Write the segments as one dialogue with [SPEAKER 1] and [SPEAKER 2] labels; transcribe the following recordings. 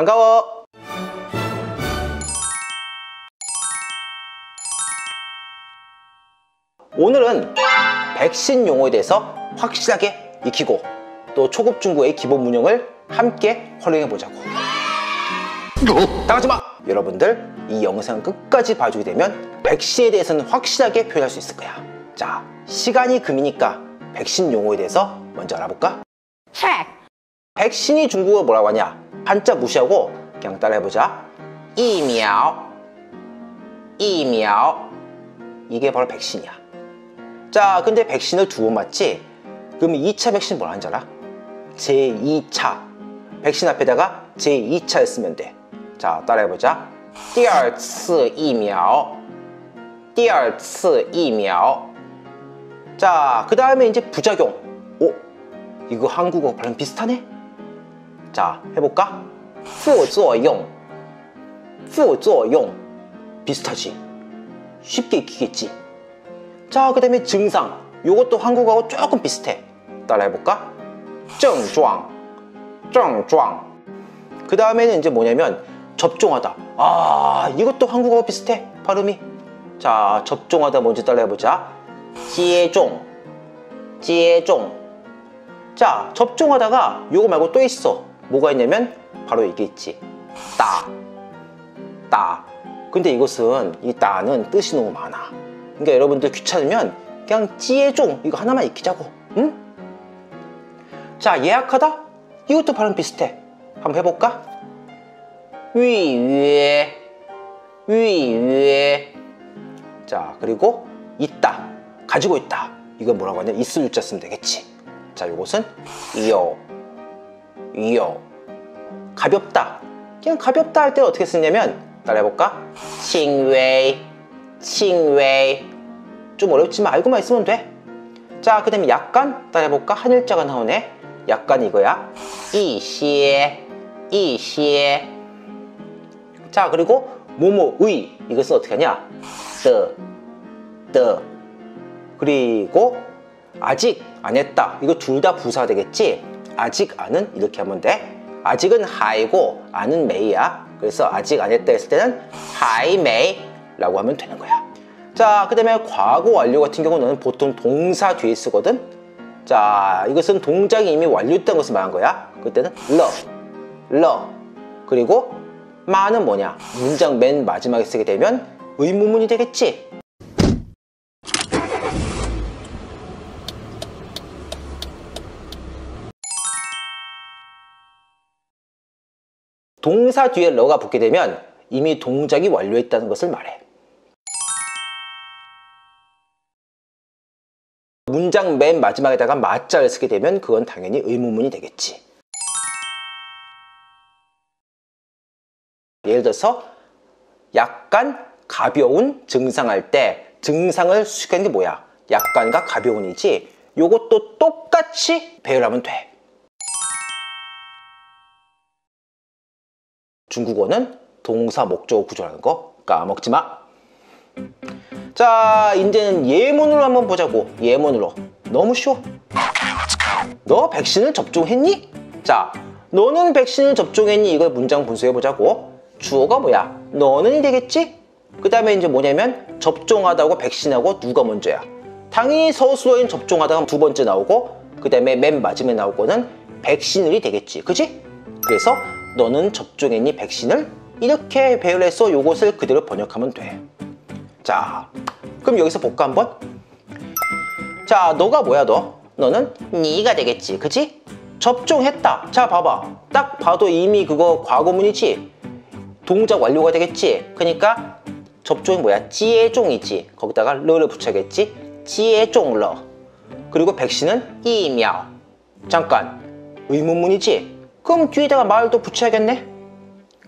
[SPEAKER 1] 반가워. 오늘은 백신 용어에 대해서 확실하게 익히고 또 초급 중고의 기본 문형을 함께 활용해 보자고. 당하지 마! 여러분들 이 영상 끝까지 봐주게 되면 백신에 대해서는 확실하게 표현할 수 있을 거야. 자, 시간이 금이니까 백신 용어에 대해서 먼저 알아볼까?
[SPEAKER 2] check,
[SPEAKER 1] 백신이 중국어 뭐라고 하냐? 한자 무시하고 그냥 따라해보자. 이미ao, 이미ao. 이게 바로 백신이야. 자, 근데 백신을 두 번 맞지? 그럼 2차 백신 뭐라는 줄 알아? 제2차. 백신 앞에다가 제2차를 쓰면 돼. 자, 따라해보자. 第二次疫苗,第二次疫苗. 자, 그 다음에 이제 부작용. 오, 이거 한국어 발음 비슷하네? 자, 해볼까? 副作用,副作用. 비슷하지? 쉽게 익히겠지? 자, 그 다음에 증상. 요것도 한국어하고 조금 비슷해. 따라해볼까? 症状,症状. 그 다음에는 이제 뭐냐면 접종하다. 아, 이것도 한국어가 비슷해. 발음이. 자, 접종하다 뭔지 따라해보자. 接种,接种. 자, 접종하다가 요거 말고 또 있어. 뭐가 있냐면 바로 이게 있지. 따, 따 근데 이것은 이 따는 뜻이 너무 많아. 그러니까 여러분들 귀찮으면 그냥 찌에종 이거 하나만 익히자고. 응? 자 예약하다? 이것도 발음 비슷해. 한번 해볼까? 위위에. 위위에. 자 그리고 있다. 가지고 있다. 이건 뭐라고 하냐? 있을 유자 쓰면 되겠지. 자 요것은 이요 요. 가볍다. 그냥 가볍다 할 때 어떻게 쓰냐면 따라해볼까? 칭웨이, 칭웨이. 좀 어렵지만 알고만 있으면 돼. 자, 그 다음에 약간 따라해볼까? 한일자가 나오네. 약간 이거야. 이시에, 이시에. 자, 그리고 뭐뭐의 이것은 어떻게 하냐? 的, 的. 그리고 아직 안 했다. 이거 둘 다 부사 되겠지? 아직 안은 이렇게 하면 돼. 아직은 还고 안은 没야. 그래서 아직 안 했다 했을 때는 还没 라고 하면 되는 거야. 자, 그 다음에 과거 완료 같은 경우는 보통 동사 뒤에 쓰거든. 자, 이것은 동작이 이미 완료된 것을 말한 거야. 그때는 러, 러. 그리고 마는 뭐냐? 문장 맨 마지막에 쓰게 되면 의문문이 되겠지. 동사 뒤에 러가 붙게 되면 이미 동작이 완료했다는 것을 말해. 문장 맨 마지막에다가 마자를 쓰게 되면 그건 당연히 의문문이 되겠지. 예를 들어서 약간 가벼운 증상할 때 증상을 수식하는 게 뭐야? 약간과 가벼운이지 요것도 똑같이 배열하면 돼. 중국어는 동사 목적어 구조라는 거 까먹지 마. 자, 이제는 예문으로 한번 보자고. 예문으로. 너무 쉬워. 너 백신을 접종했니? 자, 너는 백신을 접종했니? 이걸 문장 분수해 보자고. 주어가 뭐야? 너는 되겠지? 그 다음에 이제 뭐냐면 접종하다고 백신하고 누가 먼저야? 당연히 서술어인 접종하다가 두 번째 나오고 그 다음에 맨 마지막에 나올 거는 백신을이 되겠지. 그지? 그래서 너는 접종했니 백신을? 이렇게 배열해서 요것을 그대로 번역하면 돼. 자, 그럼 여기서 볼까 한번? 자, 너가 뭐야 너? 너는 니가 되겠지, 그치? 접종했다. 자, 봐봐. 딱 봐도 이미 그거 과거문이지? 동작 완료가 되겠지? 그러니까 접종이 뭐야? 지혜종이지. 거기다가 러를 붙여야겠지? 지혜종러. 그리고 백신은 이苗. 잠깐, 의문문이지? 그럼 뒤에다가 마을 또 붙여야겠네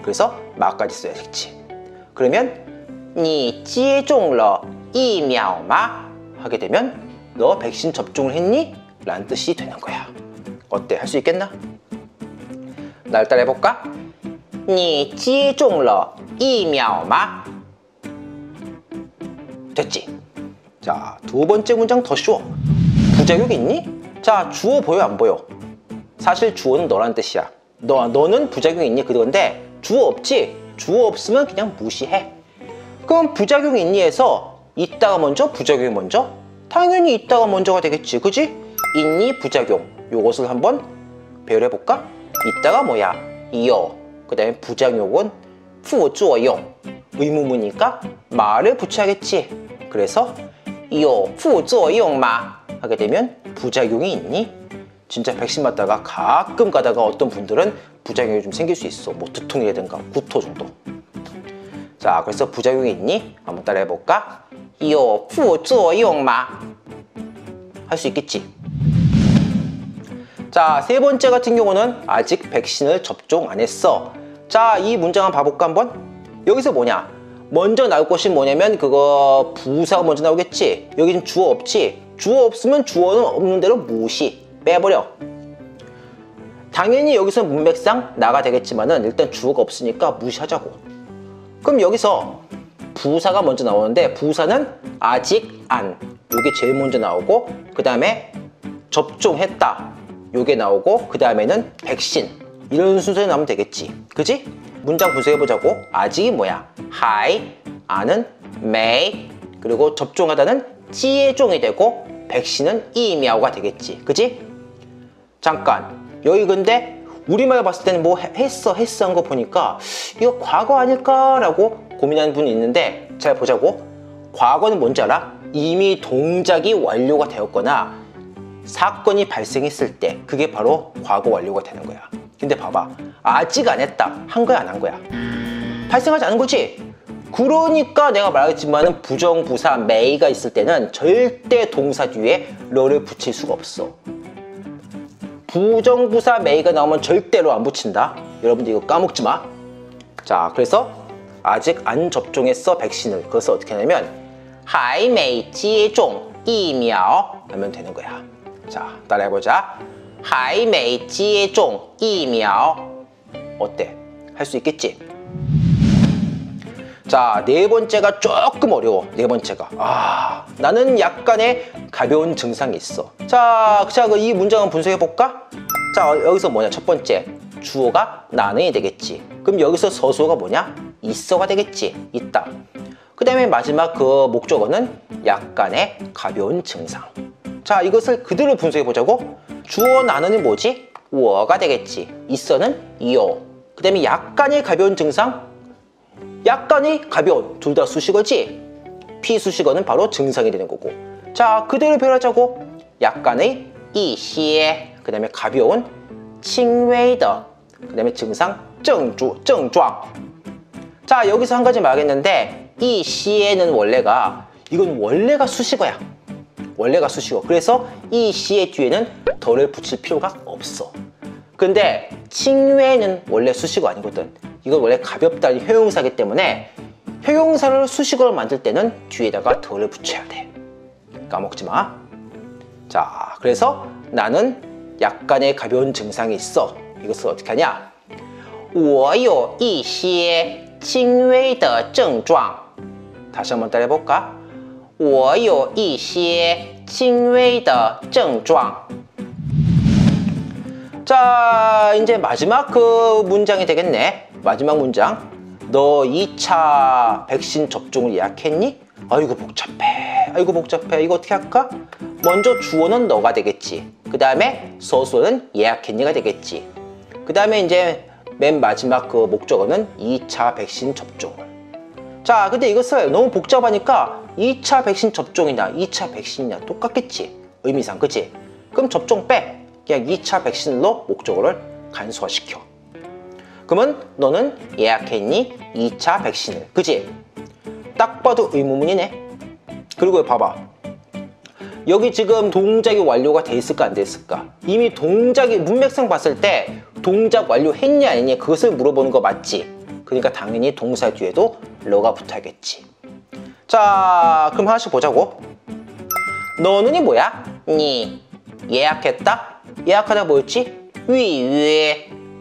[SPEAKER 1] 그래서 마까지 써야겠지 그러면 니 찌종러 이명마 하게 되면 너 백신 접종을 했니? 라는 뜻이 되는 거야 어때? 할 수 있겠나? 날 따라 해볼까? 니 찌종러 이명마 됐지? 자, 두 번째 문장 더 쉬워 부작용이 있니? 자, 주어 보여 안 보여? 사실 주어는 너란 뜻이야. 너, 너는 부작용이 있니? 그건데 주어 없지? 주어 없으면 그냥 무시해. 그럼 부작용이 있니 해서 있다가 먼저 부작용이 먼저? 당연히 있다가 먼저가 되겠지. 그지? 있니 부작용. 요것을 한번 배열해 볼까? 있다가 뭐야? 이어. 그 다음에 부작용은 푸조용. 의무문이니까 말을 붙여야겠지. 그래서 이어 푸조용마 하게 되면 부작용이 있니? 진짜 백신 맞다가 가끔 가다가 어떤 분들은 부작용이 좀 생길 수 있어. 뭐 두통이라든가 구토 정도. 자, 그래서 부작용이 있니? 한번 따라 해 볼까? 요 부조용마 할 수 있겠지? 자, 세 번째 같은 경우는 아직 백신을 접종 안 했어. 자, 이 문장 한번 봐볼까 한번? 여기서 뭐냐? 먼저 나올 것이 뭐냐면 그거 부사가 먼저 나오겠지? 여기 는 주어 없지? 주어 없으면 주어는 없는 대로 무시 빼버려. 당연히 여기서 문맥상 나가 되겠지만은 일단 주어가 없으니까 무시하자고. 그럼 여기서 부사가 먼저 나오는데 부사는 아직 안. 요게 제일 먼저 나오고 그 다음에 접종했다. 요게 나오고 그 다음에는 백신. 이런 순서에 나오면 되겠지. 그지? 문장 분석해보자고. 아직이 뭐야? 하이 아는 메이 그리고 접종하다는 찌에종이 되고 백신은 이미아오가 되겠지. 그지? 잠깐. 여기 근데 우리말 봤을 때는 뭐 했어 했어 한 거 보니까 이거 과거 아닐까라고 고민하는 분이 있는데 잘 보자고. 과거는 뭔지 알아? 이미 동작이 완료가 되었거나 사건이 발생했을 때 그게 바로 과거 완료가 되는 거야. 근데 봐봐. 아직 안 했다. 한 거야 안 한 거야? 발생하지 않은 거지? 그러니까 내가 말했지만 부정부사 메이가 있을 때는 절대 동사 뒤에 러를 붙일 수가 없어 부정부사 메이가 나오면 절대로 안 붙인다. 여러분들 이거 까먹지 마자 그래서 아직 안 접종했어 백신을. 그것을 어떻게 하냐면 하이메이지종 이미야 하면 되는 거야. 자 따라해보자. 하이메이지종 이미야 어때? 할 수 있겠지? 자, 네 번째가 조금 어려워. 네 번째가. 아, 나는 약간의 가벼운 증상이 있어. 자, 자, 이 문장을 분석해 볼까? 자, 여기서 뭐냐? 첫 번째. 주어가 나는이 되겠지. 그럼 여기서 서수어가 뭐냐? 있어가 되겠지. 있다. 그 다음에 마지막 그 목적어는 약간의 가벼운 증상. 자, 이것을 그대로 분석해 보자고. 주어 나는이 뭐지? 워가 되겠지. 있어는 이어. 그 다음에 약간의 가벼운 증상 약간의 가벼운 둘 다 수식어지? 피수식어는 바로 증상이 되는 거고. 자 그대로 표현하자고. 약간의 이시에 그 다음에 가벼운 칭웨이더 그 다음에 증상 증주 증状자 여기서 한 가지 말하겠는데 이시에는 원래가 이건 원래가 수식어야. 원래가 수식어. 그래서 이시의 뒤에는 덜을 붙일 필요가 없어. 근데 칭웨는 원래 수식어 아니거든 이건 원래 가볍다는 효용사기 때문에 효용사를 수식어로 만들 때는 뒤에다가 덜을 붙여야 돼. 까먹지 마. 자, 그래서 나는 약간의 가벼운 증상이 있어. 이것을 어떻게 하냐? 我有一些轻微的症状. 다시 한번 따라해볼까? 我有一些轻微的症状. 자, 이제 마지막 그 문장이 되겠네. 마지막 문장. 너 2차 백신 접종을 예약했니? 아이고 복잡해. 아이고 복잡해. 이거 어떻게 할까? 먼저 주어는 너가 되겠지. 그 다음에 서술은 예약했니가 되겠지. 그 다음에 이제 맨 마지막 그 목적어는 2차 백신 접종을 자 근데 이것을 너무 복잡하니까 2차 백신 접종이냐 2차 백신이냐 똑같겠지. 의미상 그치? 그럼 접종 빼. 그냥 2차 백신로 목적어를 간소화시켜 그러면 너는 예약했니? 2차 백신을. 그지? 딱 봐도 의무문이네. 그리고 봐봐. 여기 지금 동작이 완료가 돼 있을까 안 돼 있을까? 이미 동작이 문맥상 봤을 때 동작 완료했니 아니니 그것을 물어보는 거 맞지? 그러니까 당연히 동사 뒤에도 러가 붙어야겠지. 자, 그럼 하나씩 보자고. 너는이 뭐야? 니 예약했다? 예약하다 뭐였지? 위위에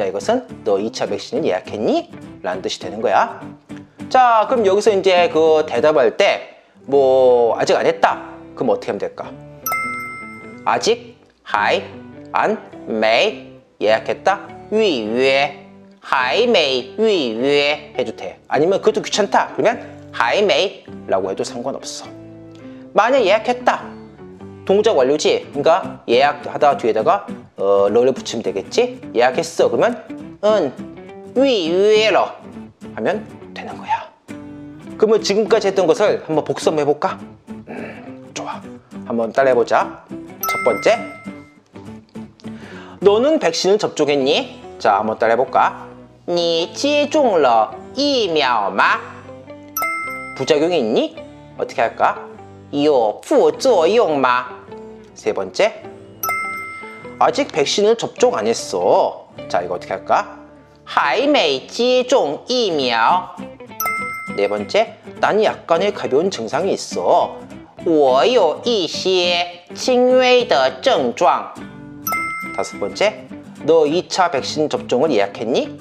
[SPEAKER 1] 자 이것은 너 2차 백신을 예약했니? 라는 뜻이 되는 거야. 자 그럼 여기서 이제 그 대답할 때 뭐 아직 안 했다. 그럼 어떻게 하면 될까? 아직 하이 안 没 예약했다. 预约 还没预约 해도 돼. 아니면 그것도 귀찮다. 그러면 还没 라고 해도 상관없어. 만약 예약했다. 동작 완료지. 그러니까 예약하다 뒤에다가 어, 를 붙이면 되겠지? 예약했어. 그러면 은, 预约了 하면 되는 거야. 그러면 지금까지 했던 것을 한번 복수 한번 해볼까? 음, 좋아. 한번 따라해보자. 첫 번째. 너는 백신을 접종했니? 자, 한번 따라해볼까? 你接种了疫苗吗? 부작용이 있니? 어떻게 할까? 有副作用吗? 세 번째. 아직 백신을 접종 안 했어. 자, 이거 어떻게 할까? 还没接种疫苗. 네 번째, 난 약간의 가벼운 증상이 있어. 我有一些轻微的症状. 다섯 번째, 너 2차 백신 접종을 예약했니?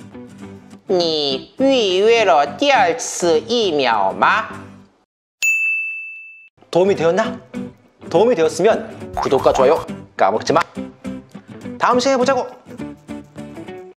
[SPEAKER 1] 你预约了第二次疫苗吗? 도움이 되었나? 도움이 되었으면 구독과 좋아요 까먹지 마. 다음 시간에 보자고.